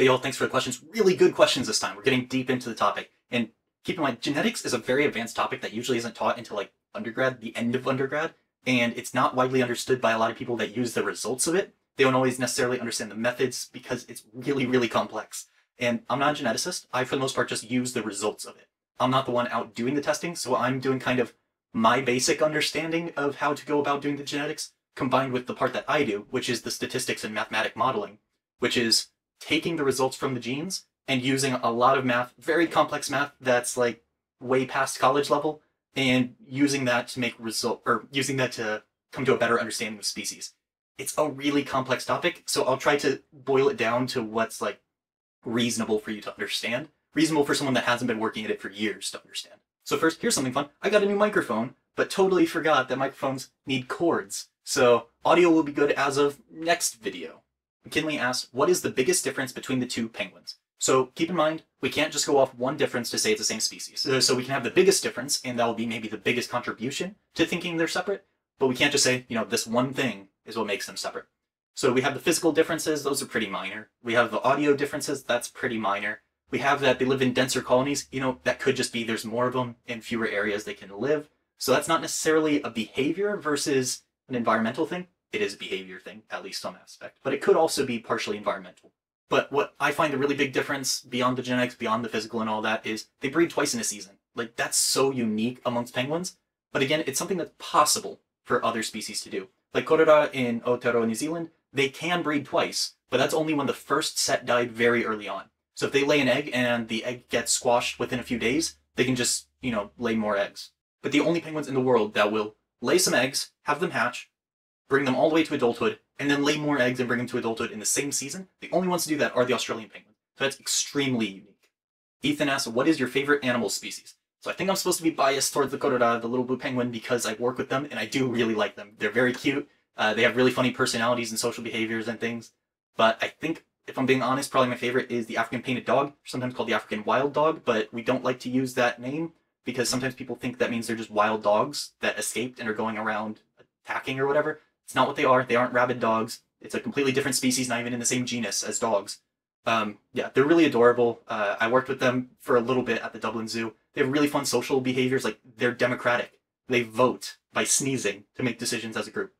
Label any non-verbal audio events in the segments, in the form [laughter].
Hey y'all, thanks for the questions. Really good questions this time. We're getting deep into the topic. And keep in mind, genetics is a very advanced topic that usually isn't taught until like undergrad, the end of undergrad. And it's not widely understood by a lot of people that use the results of it. They don't always necessarily understand the methods because it's really, really complex. And I'm not a geneticist. I, for the most part, just use the results of it. I'm not the one out doing the testing, so I'm doing kind of my basic understanding of how to go about doing the genetics combined with the part that I do, which is the statistics and mathematic modeling, which is taking the results from the genes and using a lot of math, very complex math that's like way past college level, and using that to make result or using that to come to a better understanding of species. It's a really complex topic, so I'll try to boil it down to what's like reasonable for you to understand, reasonable for someone that hasn't been working at it for years to understand. So first, here's something fun. I got a new microphone, but totally forgot that microphones need cords. So audio will be good as of next video. McKinley asks, what is the biggest difference between the two penguins? So keep in mind, we can't just go off one difference to say it's the same species. So, we can have the biggest difference, and that will be maybe the biggest contribution to thinking they're separate, but we can't just say, you know, this one thing is what makes them separate. So we have the physical differences, those are pretty minor. We have the audio differences, that's pretty minor. We have that they live in denser colonies, you know, that could just be there's more of them in fewer areas they can live. So that's not necessarily a behavior versus an environmental thing. It is a behavior thing, at least some aspect, but it could also be partially environmental. But what I find a really big difference beyond the genetics, beyond the physical and all that is they breed twice in a season. Like that's so unique amongst penguins. But again, it's something that's possible for other species to do. Like Korora in Aotearoa, New Zealand, they can breed twice, but that's only when the first set died very early on. So if they lay an egg and the egg gets squashed within a few days, they can just, you know, lay more eggs. But the only penguins in the world that will lay some eggs, have them hatch, bring them all the way to adulthood, and then lay more eggs and bring them to adulthood in the same season, the only ones to do that are the Australian penguins. So that's extremely unique. Ethan asks, what is your favorite animal species? So I think I'm supposed to be biased towards the Korora, the little blue penguin, because I work with them and I do really like them. They're very cute. Uh, they have really funny personalities and social behaviors and things. But I think, if I'm being honest, probably my favorite is the African painted dog, sometimes called the African wild dog, but we don't like to use that name because sometimes people think that means they're just wild dogs that escaped and are going around attacking or whatever. It's not what they are. They aren't rabid dogs. It's a completely different species, not even in the same genus as dogs. Um, yeah, they're really adorable. Uh, I worked with them for a little bit at the Dublin Zoo. They have really fun social behaviors. Like they're democratic. They vote by sneezing to make decisions as a group.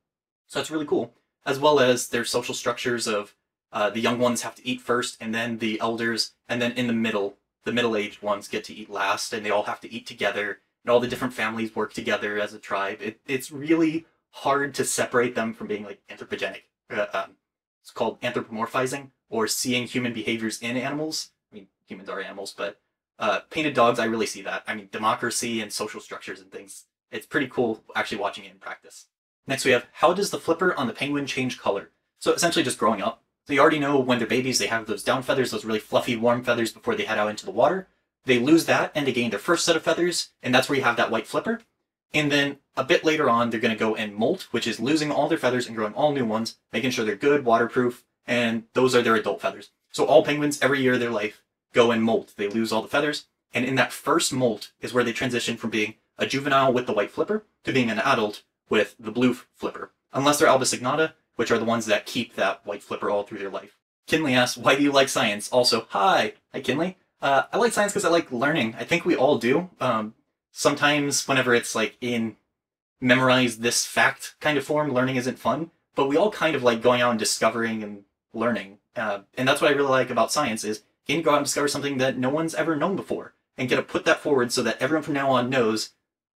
So that's really cool. As well as their social structures of uh, the young ones have to eat first, and then the elders, and then in the middle, the middle-aged ones get to eat last, and they all have to eat together, and all the different families work together as a tribe. It, it's really hard to separate them from being like anthropogenic. Uh, um, it's called anthropomorphizing, or seeing human behaviors in animals. I mean, humans are animals, but uh, painted dogs, I really see that. I mean, democracy and social structures and things. It's pretty cool actually watching it in practice. Next we have, how does the flipper on the penguin change color? So essentially just growing up. So you already know when they're babies, they have those down feathers, those really fluffy, warm feathers before they head out into the water. They lose that and they gain their first set of feathers, and that's where you have that white flipper. And then a bit later on, they're going to go and molt, which is losing all their feathers and growing all new ones, making sure they're good, waterproof, and those are their adult feathers. So all penguins, every year of their life, go and molt. They lose all the feathers, and in that first molt is where they transition from being a juvenile with the white flipper to being an adult with the blue flipper, unless they're albosignata, which are the ones that keep that white flipper all through their life. Kinley asks, why do you like science? Also, hi. Hi, Kinley. Uh, I like science because I like learning. I think we all do. Um, sometimes whenever it's like in memorize this fact kind of form, learning isn't fun, but we all kind of like going out and discovering and learning. Uh, and that's what I really like about science is getting to go out and discover something that no one's ever known before and get to put that forward so that everyone from now on knows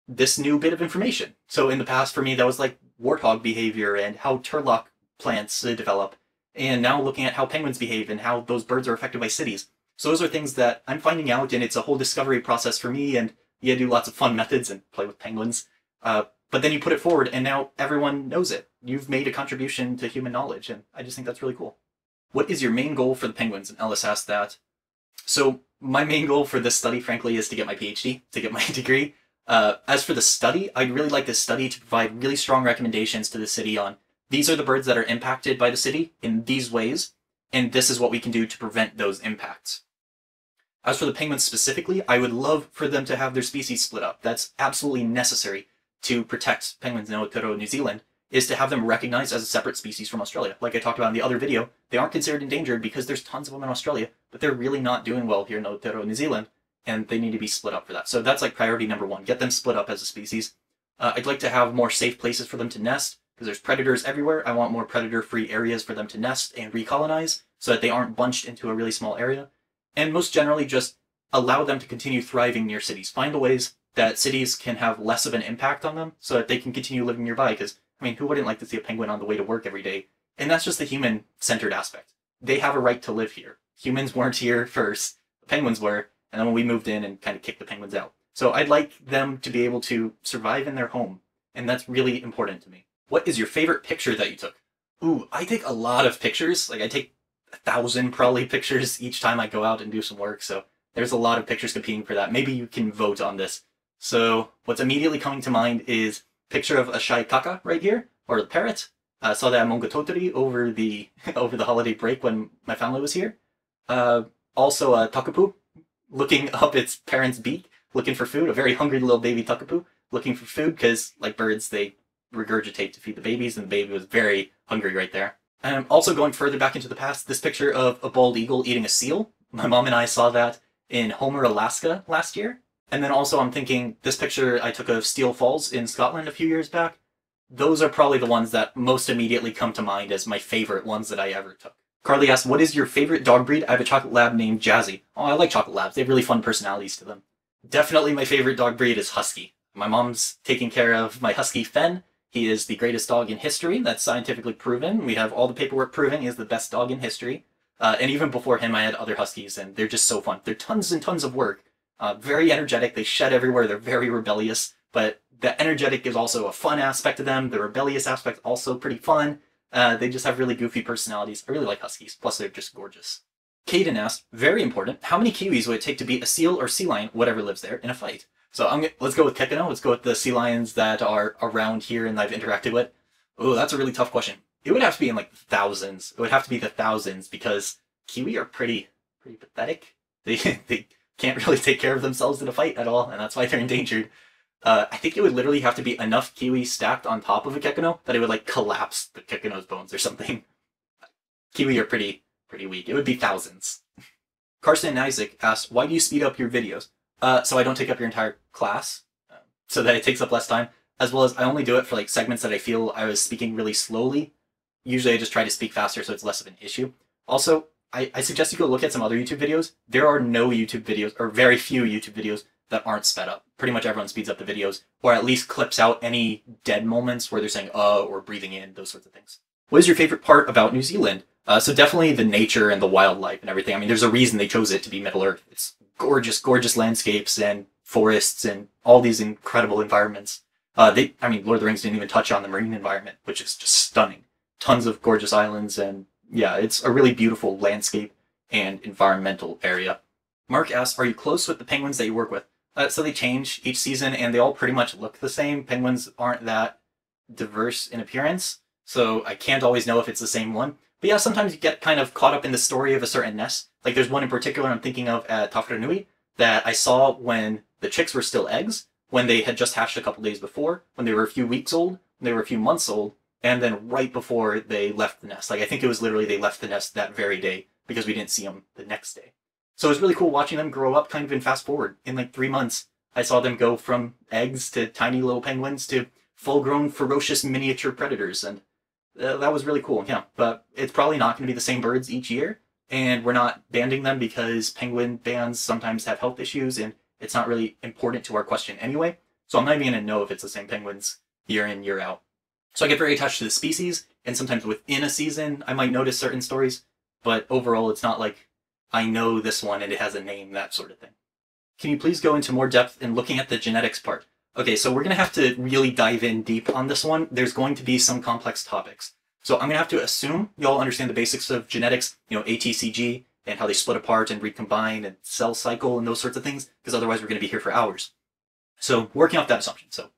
this new bit of information. So in the past, for me, that was like warthog behavior and how turlough plants develop, and now looking at how penguins behave and how those birds are affected by cities. So those are things that I'm finding out, and it's a whole discovery process for me. And you do lots of fun methods and play with penguins. Uh, but then you put it forward, and now everyone knows it. You've made a contribution to human knowledge, and I just think that's really cool. What is your main goal for the penguins? And Ellis asked that. So my main goal for this study, frankly, is to get my PhD, to get [laughs] my degree. Uh, as for the study, I'd really like this study to provide really strong recommendations to the city on these are the birds that are impacted by the city in these ways, and this is what we can do to prevent those impacts. As for the penguins specifically, I would love for them to have their species split up. That's absolutely necessary to protect penguins in Aotearoa, New Zealand. is to have them recognized as a separate species from Australia. Like I talked about in the other video, they aren't considered endangered because there's tons of them in Australia, but they're really not doing well here in Aotearoa, New Zealand, and they need to be split up for that. So that's like priority number one, get them split up as a species. Uh, I'd like to have more safe places for them to nest because there's predators everywhere. I want more predator-free areas for them to nest and recolonize so that they aren't bunched into a really small area. And most generally, just allow them to continue thriving near cities. Find the ways that cities can have less of an impact on them so that they can continue living nearby. Because, I mean, who wouldn't like to see a penguin on the way to work every day? And that's just the human centered aspect. They have a right to live here. Humans weren't here [laughs] first, the penguins were, and then when we moved in and kind of kicked the penguins out. So I'd like them to be able to survive in their home, and that's really important to me. What is your favorite picture that you took? Ooh, I take a lot of pictures. Like I take a thousand probably [laughs] pictures each time I go out and do some work. So there's a lot of pictures competing for that. Maybe you can vote on this. So what's immediately coming to mind is picture of a shy kaka right here, or the parrot. I uh, saw that at Maungatautari over the [laughs] over the holiday break when my family was here. Uh, also a takapu looking [laughs] up its parent's beak, looking for food. A very hungry little baby takapu looking for food because, like birds, they regurgitate to feed the babies, and the baby was very hungry right there. Um, also going further back into the past, this picture of a bald eagle eating a seal. My mom and I saw that in Homer, Alaska last year. And then also I'm thinking this picture I took of Steall Falls in Scotland a few years back. Those are probably the ones that most immediately come to mind as my favorite ones that I ever took. Carly asked, what is your favorite dog breed? I have a chocolate lab named Jazzy. Oh, I like chocolate labs. They have really fun personalities to them. Definitely my favorite dog breed is Husky. My mom's taking care of my Husky Fen, he is the greatest dog in history. That's scientifically proven. We have all the paperwork proving he is the best dog in history. Uh, and even before him, I had other Huskies, and they're just so fun. They're tons and tons of work. Uh, very energetic. They shed everywhere. They're very rebellious. But the energetic is also a fun aspect to them. The rebellious aspect also pretty fun. Uh, they just have really goofy personalities. I really like Huskies. Plus, they're just gorgeous. Caden asked, very important, how many kiwis would it take to beat a seal or sea lion, whatever lives there, in a fight? So I'm let's go with Kekeno. Let's go with the sea lions that are around here and I've interacted with. Oh, that's a really tough question. It would have to be in like thousands. It would have to be the thousands because Kiwi are pretty pretty pathetic. [laughs] They they can't really take care of themselves in a fight at all, and that's why they're endangered. Uh, I think it would literally have to be enough Kiwi stacked on top of a Kekeno that it would like collapse the Kekeno's bones or something. [laughs] Kiwi are pretty pretty weak. It would be thousands. Carson and Isaac asked, why do you speed up your videos? Uh, so I don't take up your entire class, uh, so that it takes up less time. As well as I only do it for like segments that I feel I was speaking really slowly. Usually I just try to speak faster so it's less of an issue. Also, I, I suggest you go look at some other YouTube videos. There are no YouTube videos, or very few YouTube videos, that aren't sped up. Pretty much everyone speeds up the videos, or at least clips out any dead moments where they're saying uh or breathing in, those sorts of things. What is your favorite part about New Zealand? Uh, so definitely the nature and the wildlife and everything. I mean, there's a reason they chose it to be Middle Earth. It's gorgeous, gorgeous landscapes and forests and all these incredible environments. Uh, they, I mean, Lord of the Rings didn't even touch on the marine environment, which is just stunning. Tons of gorgeous islands and yeah, it's a really beautiful landscape and environmental area. Mark asks, are you close with the penguins that you work with? Uh, so they change each season and they all pretty much look the same. Penguins aren't that diverse in appearance, so I can't always know if it's the same one. But yeah, sometimes you get kind of caught up in the story of a certain nest. Like there's one in particular I'm thinking of at Tawharanui that I saw when the chicks were still eggs, when they had just hatched a couple days before, when they were a few weeks old, when they were a few months old, and then right before they left the nest. Like I think it was literally they left the nest that very day because we didn't see them the next day. So it was really cool watching them grow up kind of in fast forward. In like three months, I saw them go from eggs to tiny little penguins to full grown ferocious miniature predators. And uh, that was really cool. Yeah, but it's probably not going to be the same birds each year, and we're not banding them because penguin bands sometimes have health issues, and it's not really important to our question anyway. So I'm not even going to know if it's the same penguins year in year out. So I get very attached to the species, and sometimes within a season I might notice certain stories, but overall it's not like I know this one and it has a name, that sort of thing. Can you please go into more depth in looking at the genetics part? Okay, so we're going to have to really dive in deep on this one. There's going to be some complex topics. So I'm going to have to assume you all understand the basics of genetics, you know, ATCG, and how they split apart and recombine and cell cycle and those sorts of things, because otherwise we're going to be here for hours. So working off that assumption. So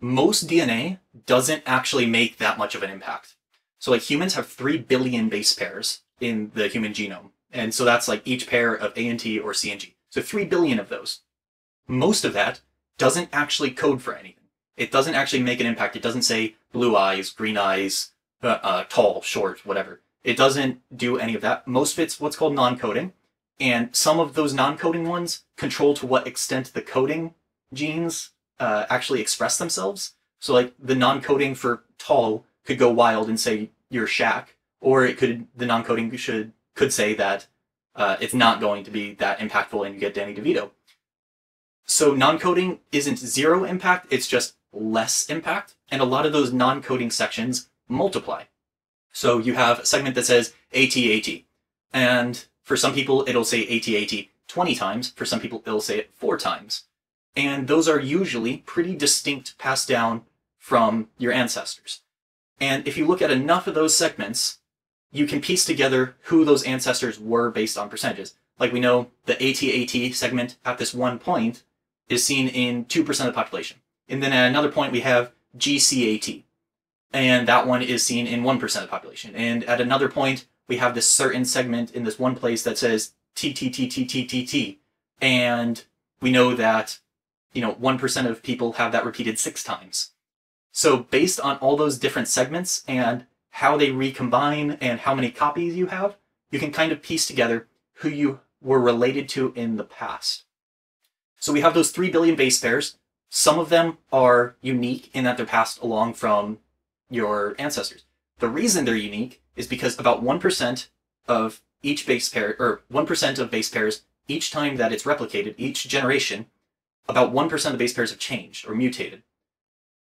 most DNA doesn't actually make that much of an impact. So like humans have 3 billion base pairs in the human genome. And so that's like each pair of A and T or C and G. So 3 billion of those. Most of that doesn't actually code for anything. It doesn't actually make an impact. It doesn't say blue eyes, green eyes, uh, uh, tall, short, whatever. It doesn't do any of that. Most of it's what's called non-coding, and some of those non-coding ones control to what extent the coding genes uh, actually express themselves. So like the non-coding for tall could go wild and say you're Shaq, or it could the non-coding should could say that uh, it's not going to be that impactful and you get Danny DeVito. So non-coding isn't zero impact, it's just less impact. And a lot of those non-coding sections multiply. So you have a segment that says AT-AT. And for some people, it'll say AT-AT 20 times. For some people, it'll say it four times. And those are usually pretty distinct passed down from your ancestors. And if you look at enough of those segments, you can piece together who those ancestors were based on percentages. Like we know the AT-AT segment at this one point is seen in 2% of the population. And then at another point we have GCAT. And that one is seen in 1% of the population. And at another point, we have this certain segment in this one place that says TTTTTTT. And we know that, you know, 1% of people have that repeated six times. So based on all those different segments and how they recombine and how many copies you have, you can kind of piece together who you were related to in the past. So we have those 3 billion base pairs. Some of them are unique in that they're passed along from your ancestors. The reason they're unique is because about 1% of each base pair, or 1% of base pairs, each time that it's replicated, each generation, about 1% of base pairs have changed or mutated.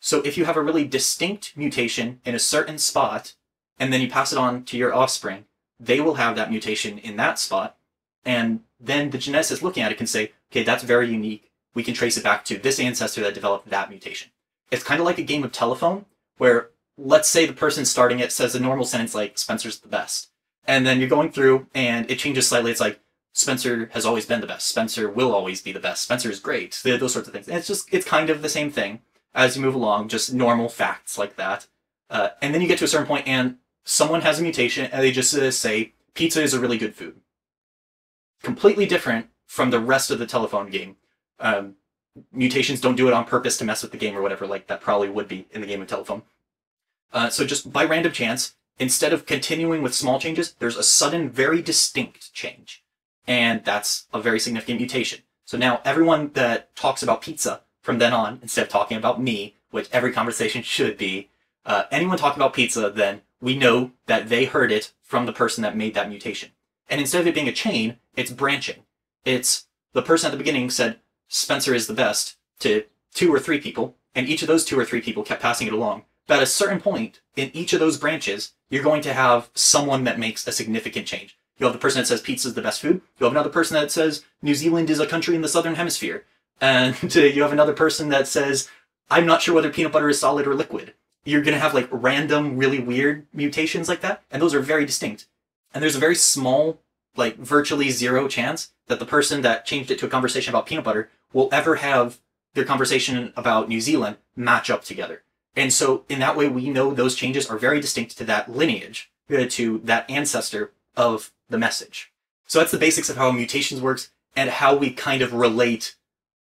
So if you have a really distinct mutation in a certain spot, and then you pass it on to your offspring, they will have that mutation in that spot. And then the geneticist looking at it can say, okay, that's very unique. We can trace it back to this ancestor that developed that mutation. It's kind of like a game of telephone where let's say the person starting it says a normal sentence like Spencer's the best. And then you're going through and it changes slightly. It's like Spencer has always been the best. Spencer will always be the best. Spencer is great. Those sorts of things. And it's just, it's kind of the same thing as you move along, just normal facts like that. Uh, and then you get to a certain point and someone has a mutation and they just uh, say pizza is a really good food. Completely different from the rest of the telephone game. Um, mutations don't do it on purpose to mess with the game or whatever, like that probably would be in the game of telephone. Uh, so just by random chance, instead of continuing with small changes, there's a sudden, very distinct change. And that's a very significant mutation. So now everyone that talks about pizza from then on, instead of talking about me, which every conversation should be, uh, anyone talking about pizza then we know that they heard it from the person that made that mutation. And instead of it being a chain, it's branching. It's the person at the beginning said, Spencer is the best to two or three people, and each of those two or three people kept passing it along. But at a certain point in each of those branches, you're going to have someone that makes a significant change. You have the person that says pizza is the best food. You have another person that says New Zealand is a country in the southern hemisphere. And [laughs] you have another person that says, I'm not sure whether peanut butter is solid or liquid you're going to have like random, really weird mutations like that, and those are very distinct. And there's a very small, like virtually zero chance that the person that changed it to a conversation about peanut butter will ever have their conversation about New Zealand match up together. And so in that way, we know those changes are very distinct to that lineage, uh, to that ancestor of the message. So that's the basics of how mutations works and how we kind of relate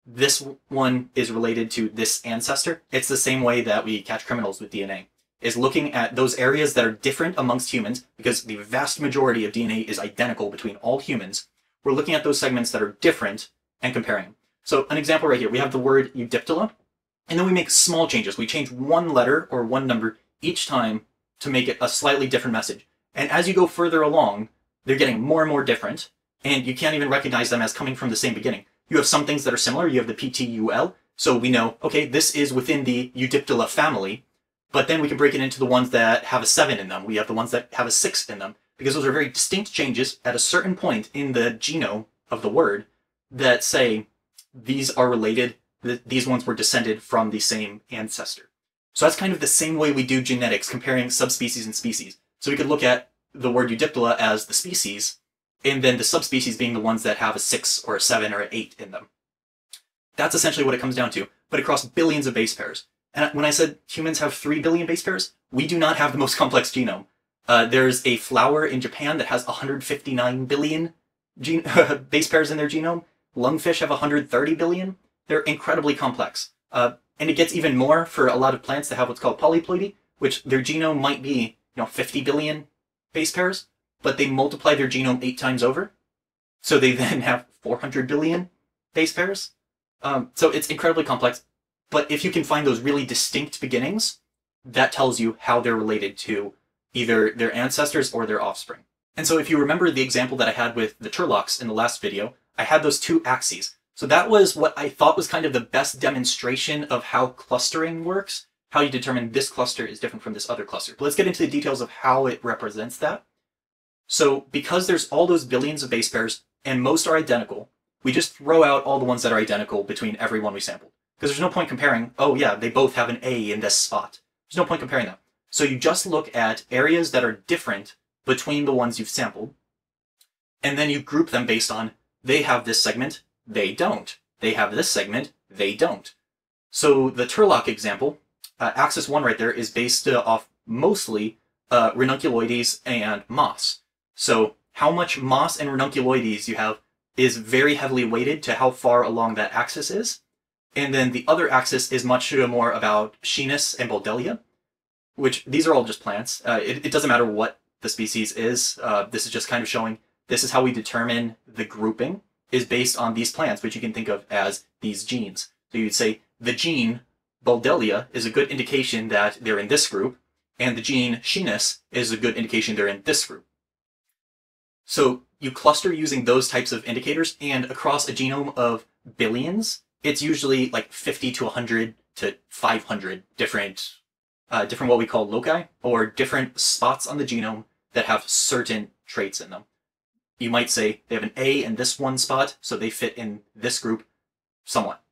this one is related to this ancestor. It's the same way that we catch criminals with DNA, is looking at those areas that are different amongst humans, because the vast majority of DNA is identical between all humans. We're looking at those segments that are different and comparing. So an example right here, we have the word Eudyptula, and then we make small changes. We change one letter or one number each time to make it a slightly different message. And as you go further along, they're getting more and more different, and you can't even recognize them as coming from the same beginning. You have some things that are similar. You have the PTUL. So we know, okay, this is within the Eudyptula family, but then we can break it into the ones that have a seven in them. We have the ones that have a six in them, because those are very distinct changes at a certain point in the genome of the word that say these are related, these ones were descended from the same ancestor. So that's kind of the same way we do genetics, comparing subspecies and species. So we could look at the word Eudyptula as the species, and then the subspecies being the ones that have a 6 or a 7 or an 8 in them. That's essentially what it comes down to, but across billions of base pairs. And when I said humans have 3 billion base pairs, we do not have the most complex genome. Uh, there's a flower in Japan that has 159 billion [laughs] base pairs in their genome. Lungfish have 130 billion. They're incredibly complex. Uh, and it gets even more for a lot of plants that have what's called polyploidy, which their genome might be, you know, 50 billion base pairs, but they multiply their genome eight times over. So they [laughs] then have 400 billion base pairs. Um, so it's incredibly complex. But if you can find those really distinct beginnings, that tells you how they're related to either their ancestors or their offspring. And so if you remember the example that I had with the Turloughs in the last video, I had those two axes. So that was what I thought was kind of the best demonstration of how clustering works, how you determine this cluster is different from this other cluster. But let's get into the details of how it represents that. So because there's all those billions of base pairs and most are identical, we just throw out all the ones that are identical between every one we sampled. Because there's no point comparing, oh yeah, they both have an A in this spot. There's no point comparing them. So you just look at areas that are different between the ones you've sampled, and then you group them based on they have this segment, they don't. They have this segment, they don't. So the Turlough example, uh, axis 1 right there, is based uh, off mostly uh, ranunculoides and moss. So how much moss and ranunculoides you have is very heavily weighted to how far along that axis is. And then the other axis is much more about Schoenus and Baldellia, which these are all just plants. Uh, it, it, doesn't matter what the species is. Uh, this is just kind of showing this is how we determine the grouping is based on these plants, which you can think of as these genes. So you'd say the gene Baldellia is a good indication that they're in this group, and the gene Schoenus is a good indication they're in this group. So you cluster using those types of indicators, and across a genome of billions, it's usually like 50 to 100 to 500 different, uh, different what we call loci, or different spots on the genome that have certain traits in them you might say they have an A in this one spot, so they fit in this group somewhat.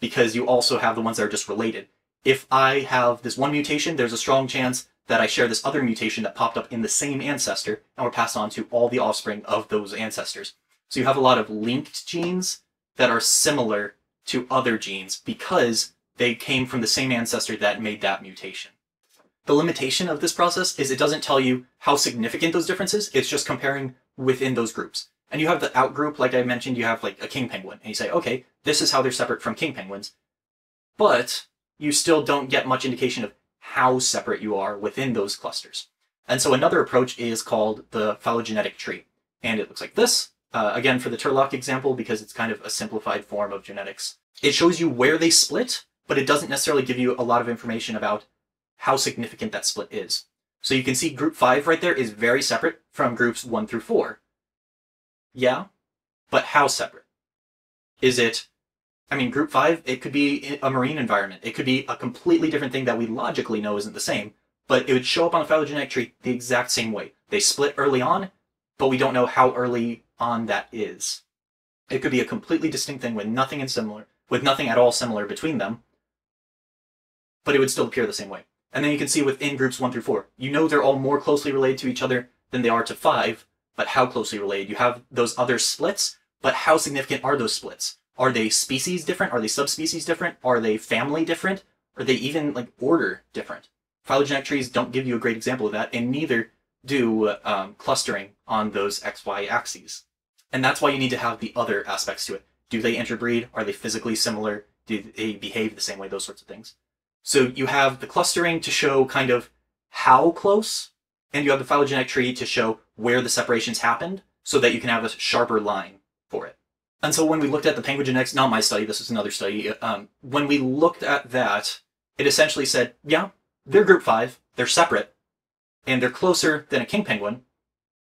Because you also have the ones that are just related. If I have this one mutation, there's a strong chance that I share this other mutation that popped up in the same ancestor and were passed on to all the offspring of those ancestors. So you have a lot of linked genes that are similar to other genes because they came from the same ancestor that made that mutation. The limitation of this process is it doesn't tell you how significant those differences, it's just comparing within those groups. And you have the out group, like I mentioned, you have like a king penguin, and you say, okay, this is how they're separate from king penguins. But you still don't get much indication of how separate you are within those clusters. And so another approach is called the phylogenetic tree. And it looks like this, uh, again for the Turlough example, because it's kind of a simplified form of genetics. It shows you where they split, but it doesn't necessarily give you a lot of information about how significant that split is. So you can see group 5 right there is very separate from groups 1 through 4. Yeah, but how separate? Is it, I mean, group 5, it could be a marine environment. It could be a completely different thing that we logically know isn't the same, but it would show up on the phylogenetic tree the exact same way. They split early on, but we don't know how early on that is. It could be a completely distinct thing with nothing in similar, with nothing at all similar between them, but it would still appear the same way. And then you can see within groups 1 through 4, you know they're all more closely related to each other than they are to 5, but how closely related? You have those other splits, but how significant are those splits? Are they species different? Are they subspecies different? Are they family different? Are they even like order different? Phylogenetic trees don't give you a great example of that, and neither do um, clustering on those XY axes. And that's why you need to have the other aspects to it. Do they interbreed? Are they physically similar? Do they behave the same way? Those sorts of things. So you have the clustering to show kind of how close, and you have the phylogenetic tree to show where the separations happened, so that you can have a sharper line for it. And so when we looked at the penguin genetics, not my study, this is another study, um, when we looked at that, it essentially said, yeah, they're group 5, they're separate, and they're closer than a king penguin,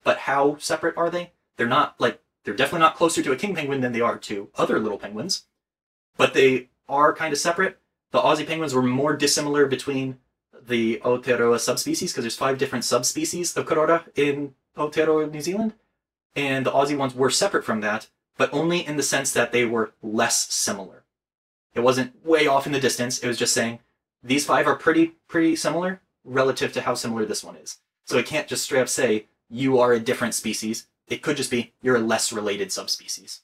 but how separate are they? They're not, like, they're definitely not closer to a king penguin than they are to other little penguins, but they are kind of separate, the Aussie penguins were more dissimilar between the Aotearoa subspecies because there's five different subspecies of Korora in Aotearoa, New Zealand, and the Aussie ones were separate from that, but only in the sense that they were less similar. It wasn't way off in the distance. It was just saying these five are pretty pretty similar relative to how similar this one is. So it can't just straight up say you are a different species. It could just be you're a less related subspecies.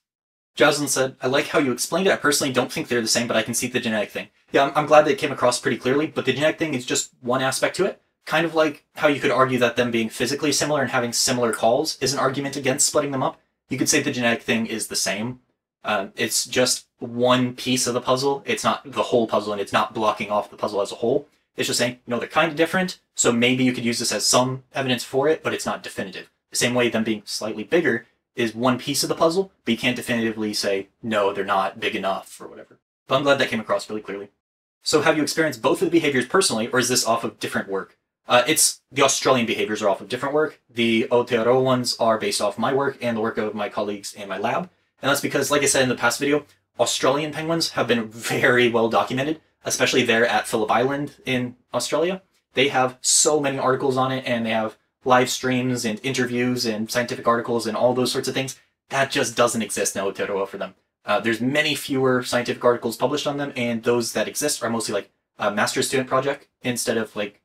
Jocelyn said, I like how you explained it. I personally don't think they're the same, but I can see the genetic thing. Yeah, I'm, I'm glad that it came across pretty clearly, but the genetic thing is just one aspect to it. Kind of like how you could argue that them being physically similar and having similar calls is an argument against splitting them up. You could say the genetic thing is the same. Uh, it's just one piece of the puzzle. It's not the whole puzzle, and it's not blocking off the puzzle as a whole. It's just saying, you know, they're kind of different, so maybe you could use this as some evidence for it, but it's not definitive. The same way them being slightly bigger is one piece of the puzzle, but you can't definitively say, no, they're not big enough or whatever. But I'm glad that came across really clearly. So have you experienced both of the behaviors personally, or is this off of different work? Uh, it's the Australian behaviors are off of different work. The Aotearoa ones are based off my work and the work of my colleagues in my lab. And that's because, like I said in the past video, Australian penguins have been [laughs] very well documented, especially there at Phillip Island in Australia. They have so many articles on it and they have live streams and interviews and scientific articles and all those sorts of things. That just doesn't exist in Aotearoa for them. Uh, there's many fewer scientific articles published on them, and those that exist are mostly like a master's student project instead of like,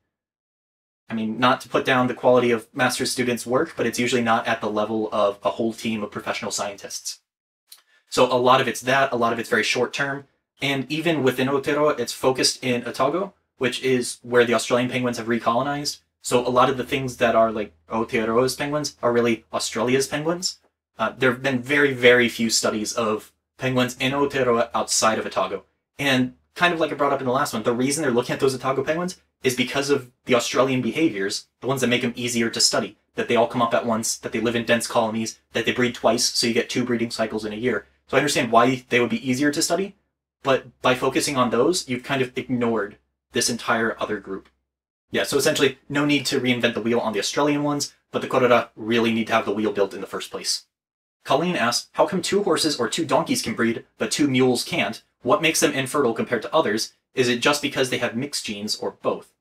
I mean, not to put down the quality of master's students' work, but it's usually not at the level of a whole team of professional scientists. So a lot of it's that, a lot of it's very short term, and even within Aotearoa, it's focused in Otago, which is where the Australian penguins have recolonized. So a lot of the things that are like Aotearoa's penguins are really Australia's penguins. Uh, there have been very, very few studies of penguins in Aotearoa outside of Otago. And kind of like I brought up in the last one, the reason they're looking at those Otago penguins is because of the Australian behaviors, the ones that make them easier to study. That they all come up at once, that they live in dense colonies, that they breed twice, so you get two breeding cycles in a year. So I understand why they would be easier to study, but by focusing on those, you've kind of ignored this entire other group. Yeah, so essentially, no need to reinvent the wheel on the Australian ones, but the Korora really need to have the wheel built in the first place. Colleen asks, how come two horses or two donkeys can breed, but two mules can't? What makes them infertile compared to others? Is it just because they have mixed genes or both?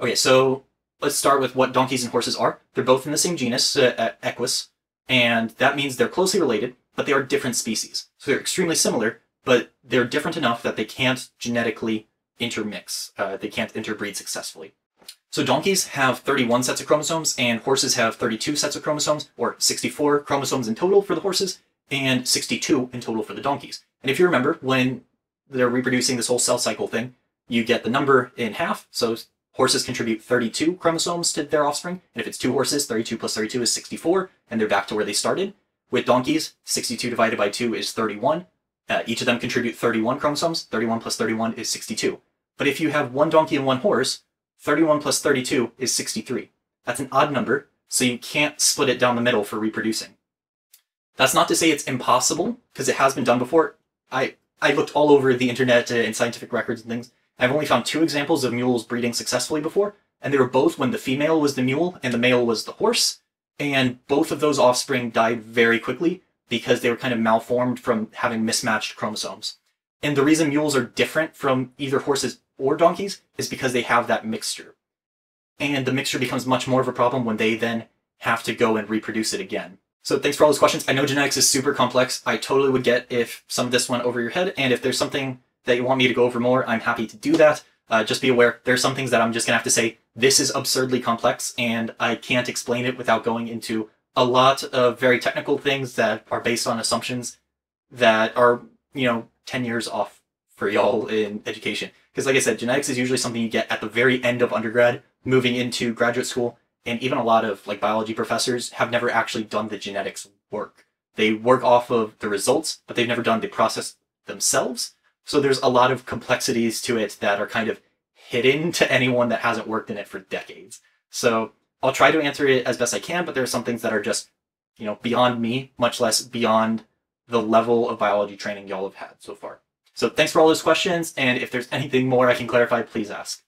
Okay, so let's start with what donkeys and horses are. They're both in the same genus, uh, Equus, and that means they're closely related, but they are different species. So they're extremely similar, but they're different enough that they can't genetically intermix. Uh, they can't interbreed successfully. So donkeys have 31 sets of chromosomes and horses have 32 sets of chromosomes, or 64 chromosomes in total for the horses and 62 in total for the donkeys. And if you remember, when they're reproducing this whole cell cycle thing, you get the number in half. So horses contribute 32 chromosomes to their offspring. And if it's two horses, 32 plus 32 is 64, and they're back to where they started. With donkeys, 62 divided by 2 is 31. Uh, each of them contribute 31 chromosomes. 31 plus 31 is 62. But if you have one donkey and one horse, 31 plus 32 is 63. That's an odd number, so you can't split it down the middle for reproducing. That's not to say it's impossible, because it has been done before. I, I looked all over the internet and scientific records and things. I've only found two examples of mules breeding successfully before, and they were both when the female was the mule and the male was the horse, and both of those offspring died very quickly because they were kind of malformed from having mismatched chromosomes. And the reason mules are different from either horses or donkeys is because they have that mixture. And the mixture becomes much more of a problem when they then have to go and reproduce it again. So thanks for all those questions. I know genetics is super complex. I totally would get if some of this went over your head. And if there's something that you want me to go over more, I'm happy to do that. Uh, just be aware, there's some things that I'm just going to have to say, this is absurdly complex and I can't explain it without going into a lot of very technical things that are based on assumptions that are, you know, 10 years off for y'all in education. Because like I said, genetics is usually something you get at the very end of undergrad, moving into graduate school, and even a lot of like biology professors have never actually done the genetics work. They work off of the results, but they've never done the process themselves. So there's a lot of complexities to it that are kind of hidden to anyone that hasn't worked in it for decades. So I'll try to answer it as best I can, but there are some things that are just, you know, beyond me, much less beyond the level of biology training y'all have had so far. So thanks for all those questions, and if there's anything more I can clarify, please ask.